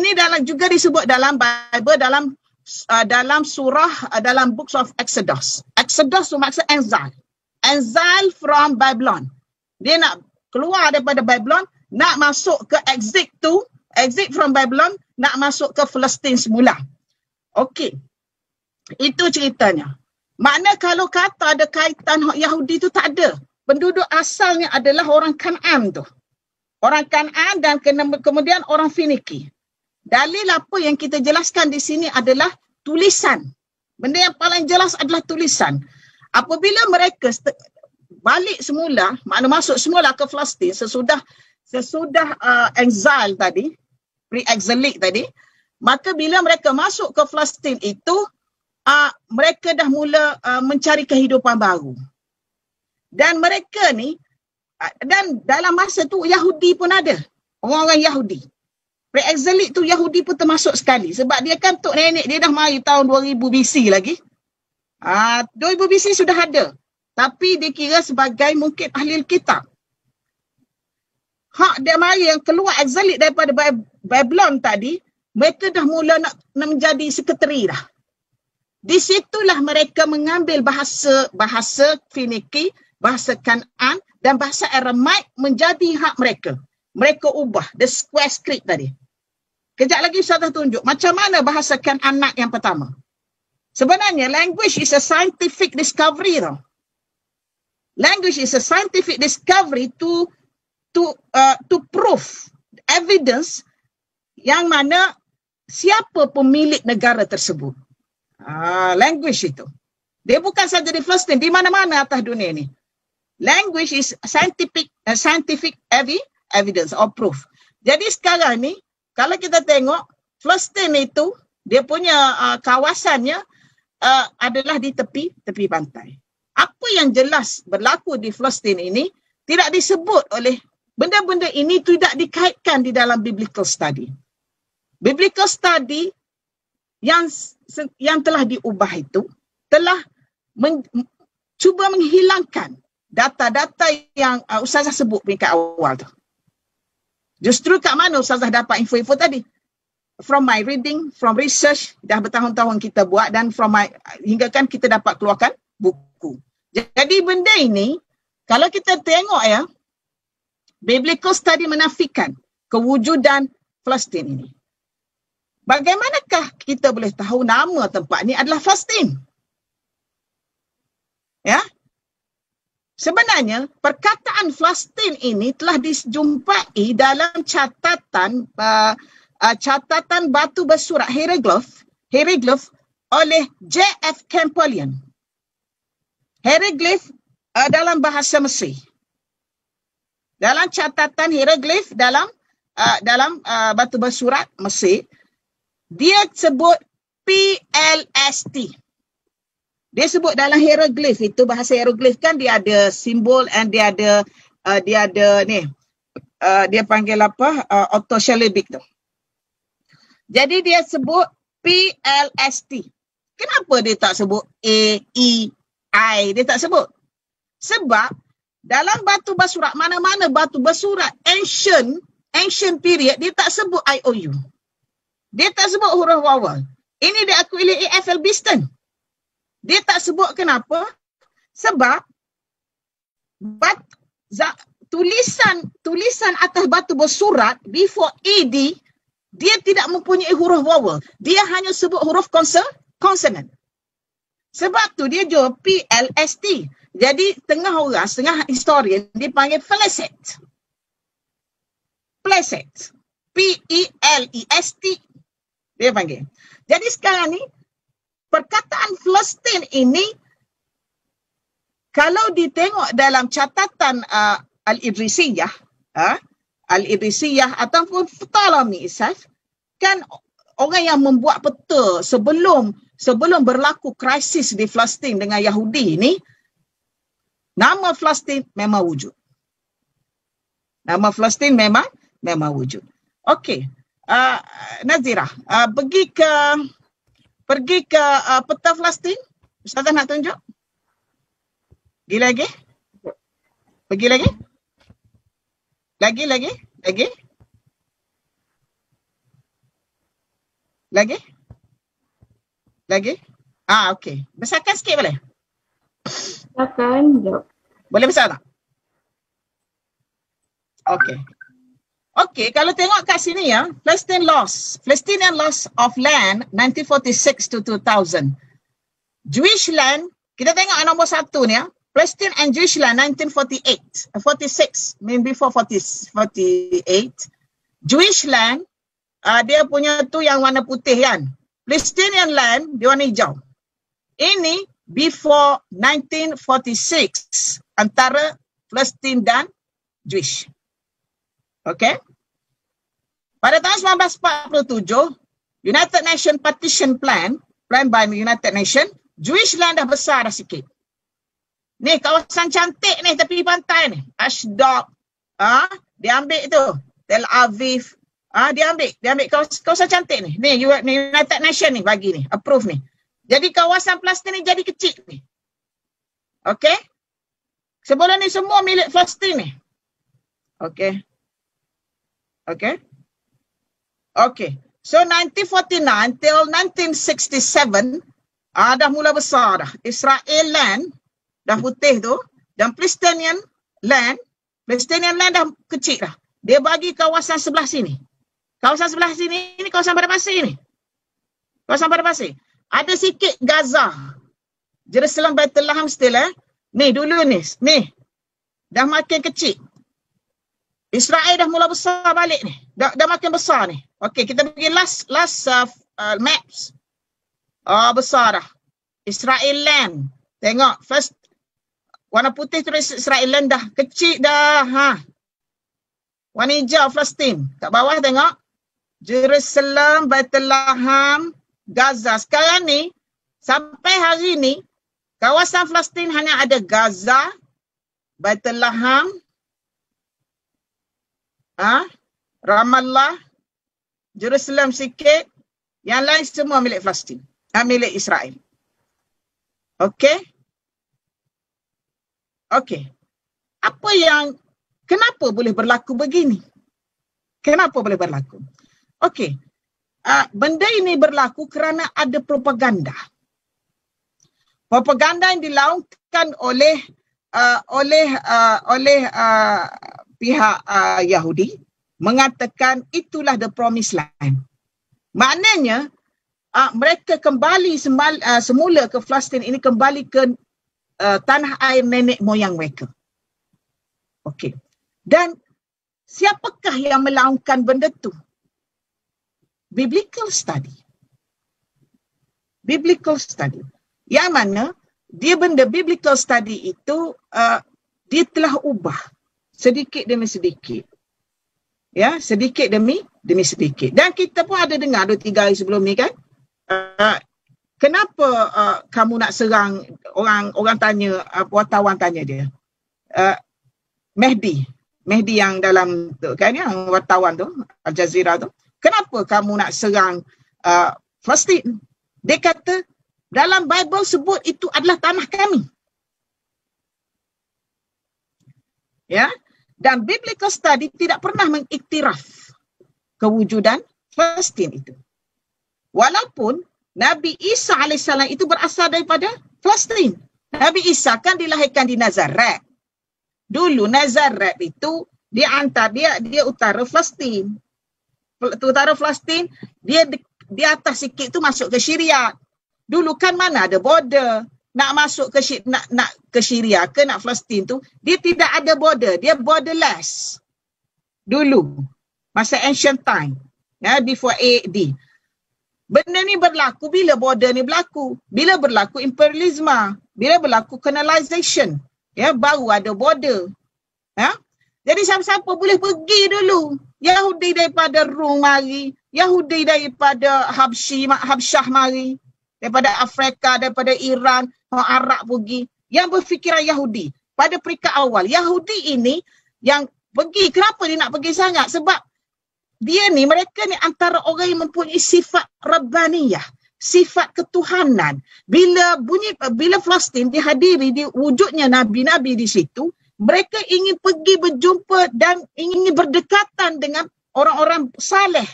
ini dalam juga disebut dalam Bible dalam uh, dalam surah uh, dalam books of Exodus. Exodus tu maksud exile. Exile from Babylon. Dia nak keluar daripada Babylon, nak masuk ke exit tu, exit from Babylon, nak masuk ke Palestin semula. Okey. Itu ceritanya. Makna kalau kata ada kaitan Yahudi tu tak ada. Penduduk asalnya adalah orang Kanan tu. Orang Kanan dan kemudian orang Finiki. Dalil apa yang kita jelaskan di sini adalah tulisan. Benda yang paling jelas adalah tulisan. Apabila mereka balik semula, makna masuk semula ke Palestin sesudah sesudah uh, exile tadi, pre-exilic tadi, maka bila mereka masuk ke Palestin itu, uh, mereka dah mula uh, mencari kehidupan baru. Dan mereka ni, uh, dan dalam masa tu Yahudi pun ada. Orang-orang Yahudi. Pre-exilic tu Yahudi pun termasuk sekali. Sebab dia kan tok nenek dia dah mari tahun 2000 BC lagi. Uh, 2000 BC sudah ada. Tapi dia kira sebagai mungkin ahli kitab. Hak dia mari yang keluar exilic daripada Babylon tadi, mereka dah mula nak, nak menjadi sekretari dah. Di situlah mereka mengambil bahasa bahasa Finiki, bahasa Kanan dan bahasa Aramaik menjadi hak mereka. Mereka ubah the square script tadi. Kejap lagi saya tunjuk macam mana bahasakan anak yang pertama. Sebenarnya language is a scientific discovery tau. Language is a scientific discovery to to uh, to prove evidence yang mana siapa pemilik negara tersebut. Ah, language itu. Dia bukan saja di Palestin, di mana-mana atas dunia ini. Language is scientific uh, scientific evidence or proof. Jadi sekarang ni kalau kita tengok Palestin itu dia punya uh, kawasannya uh, adalah di tepi tepi pantai. Apa yang jelas berlaku di Palestin ini tidak disebut oleh benda-benda ini tidak dikaitkan di dalam biblical study. Biblical study yang yang telah diubah itu telah men, cuba menghilangkan data-data yang uh, Ustazah sebut peringkat awal tu. Justru kat mana Ustazah dapat info-info tadi? From my reading, from research, dah bertahun-tahun kita buat dan from my, hingga kan kita dapat keluarkan buku. Jadi benda ini, kalau kita tengok ya, biblical study menafikan kewujudan Palestin ini. Bagaimanakah kita boleh tahu nama tempat ini adalah Palestin? Ya, Sebenarnya perkataan Palestin ini telah dijumpai dalam catatan uh, uh, catatan batu bersurat hieroglyph hieroglyph oleh J.F. Campbellian. Hieroglyph uh, dalam bahasa Mesir. Dalam catatan hieroglyph dalam uh, dalam uh, batu bersurat Mesir dia sebut PLST dia sebut dalam hieroglif itu bahasa hieroglif kan dia ada simbol and dia ada uh, dia ada ni uh, dia panggil apa uh, autosyllabik tu. Jadi dia sebut PLST. Kenapa dia tak sebut A E I dia tak sebut? Sebab dalam batu bersurat mana-mana batu bersurat ancient ancient period dia tak sebut IOU. Dia tak sebut huruf vowel. Ini diakui oleh AFL Biston. Dia tak sebut kenapa? Sebab bat, za, tulisan tulisan atas batu bersurat before ED dia tidak mempunyai huruf vowel. Dia hanya sebut huruf consonant. Sebab tu dia jual PLST. Jadi tengah orang, setengah historian dia panggil Fleset. Fleset. P-E-L-E-S-T. Dia panggil. Jadi sekarang ni perkataan Palestin ini kalau ditengok dalam catatan uh, Al-Idrisiyah, uh, Al-Idrisiyah ataupun Ptolemy Isaf, kan orang yang membuat peta sebelum sebelum berlaku krisis di Palestin dengan Yahudi ini, nama Palestin memang wujud. Nama Palestin memang memang wujud. Okey. Uh, Nazirah, uh, pergi ke pergi ke uh, peta Palestin. Ustazah nak tunjuk? Pergi lagi? Pergi lagi? Lagi, lagi? Lagi? Lagi? Lagi? Ah, okey. Besarkan sikit boleh? Besarkan, jap. Boleh besar tak? Okey. Okey, kalau tengok kat sini ya, Palestine loss. Palestinian loss of land 1946 to 2000. Jewish land, kita tengok nombor satu ni ya. Palestine and Jewish land 1948, 46, mean before 40, 48. Jewish land, uh, dia punya tu yang warna putih kan. Palestinian land, dia warna hijau. Ini before 1946 antara Palestine dan Jewish. Okay. Pada tahun 1947, United Nations Partition Plan, plan by United Nations, Jewish land dah besar dah sikit. Ni kawasan cantik ni tepi pantai ni. Ashdod. Ah, ha? dia ambil tu. Tel Aviv. Ah, ha? dia ambil, dia ambil kawasan, kawasan cantik ni. Ni United Nations ni bagi ni, approve ni. Jadi kawasan Palestin ni jadi kecil ni. Okay? Sebelum ni semua milik Palestin ni. Okay. Okay. Okay. So 1949 till 1967 ah, dah mula besar dah. Israel land dah putih tu dan Palestinian land Palestinian land dah kecil dah. Dia bagi kawasan sebelah sini. Kawasan sebelah sini ini kawasan pada pasir ni. Kawasan pada pasir ada sikit Gaza. Jerusalem Bethlehem still eh. Ni dulu ni. Ni. Dah makin kecil. Israel dah mula besar balik ni. Dah, dah makin besar ni. Okay, kita pergi last last uh, uh, maps. Oh, besar dah. Israel land. Tengok, first warna putih tu Israel land dah kecil dah. Ha. Warna hijau Palestin. Kat bawah tengok. Jerusalem, Bethlehem, Gaza. Sekarang ni, sampai hari ni, kawasan Palestin hanya ada Gaza, Bethlehem, ah, Ramallah, Jerusalem sikit, yang lain semua milik Palestin. Ah, milik Israel. Okey? Okey. Apa yang, kenapa boleh berlaku begini? Kenapa boleh berlaku? Okey uh, benda ini berlaku kerana ada propaganda. Propaganda yang dilakukan oleh uh, oleh uh, oleh uh, pihak uh, Yahudi mengatakan itulah the promised land. Maknanya uh, mereka kembali semal, uh, semula ke Palestin ini kembali ke uh, tanah air nenek moyang mereka. Okey. Dan siapakah yang melakukan benda tu? biblical study. Biblical study. Yang mana dia benda biblical study itu uh, dia telah ubah sedikit demi sedikit. Ya, sedikit demi demi sedikit. Dan kita pun ada dengar dua tiga hari sebelum ni kan. Uh, kenapa uh, kamu nak serang orang orang tanya uh, wartawan tanya dia. Uh, Mehdi, Mehdi yang dalam tu kan yang wartawan tu Al Jazeera tu kenapa kamu nak serang uh, Palestin? Dia kata dalam Bible sebut itu adalah tanah kami. Ya, dan biblical study tidak pernah mengiktiraf kewujudan Palestin itu. Walaupun Nabi Isa AS itu berasal daripada Palestin. Nabi Isa kan dilahirkan di Nazaret. Dulu Nazaret itu di antara dia dia utara Palestin utara Palestin, dia di, di atas sikit tu masuk ke Syria. Dulu kan mana ada border. Nak masuk ke nak nak ke Syria ke nak Palestin tu, dia tidak ada border, dia borderless. Dulu masa ancient time, ya before AD. Benda ni berlaku bila border ni berlaku? Bila berlaku imperialisme, bila berlaku colonization, ya baru ada border. Ya? Jadi siapa-siapa boleh pergi dulu. Yahudi daripada Rum mari, Yahudi daripada Habsyi, Habsyah mari, daripada Afrika, daripada Iran, orang Arab pergi. Yang berfikiran Yahudi. Pada peringkat awal, Yahudi ini yang pergi, kenapa dia nak pergi sangat? Sebab dia ni, mereka ni antara orang yang mempunyai sifat Rabbaniyah. Sifat ketuhanan. Bila bunyi, bila Palestin dihadiri di wujudnya Nabi-Nabi di situ, mereka ingin pergi berjumpa dan ingin berdekatan dengan orang-orang saleh